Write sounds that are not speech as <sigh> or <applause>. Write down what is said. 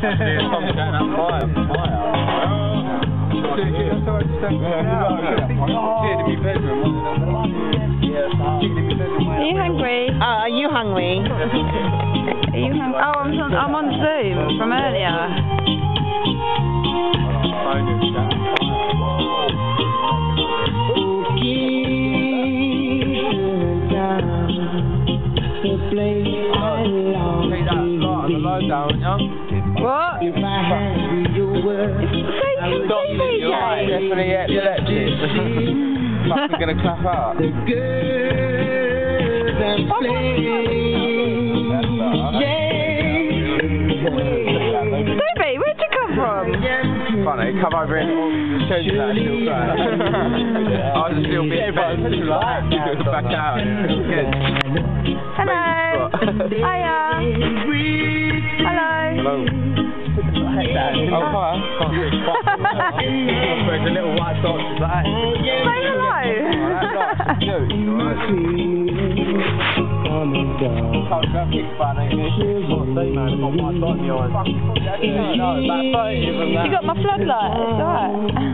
Are you hungry? Uh, are you hungry? Are you hungry? Oh, I'm on, I'm on Zoom from earlier. What? It's <laughs> Fucking gonna clap out. Sophie, where'd you come from? Funny, come over and show you that still. I was just a little bit like, back out. Good. Hello. Hiya. Hello. Hello. Oh, oh hi. <laughs> There's little white dot. Like, Say hello. You got my floodlight. It's alright.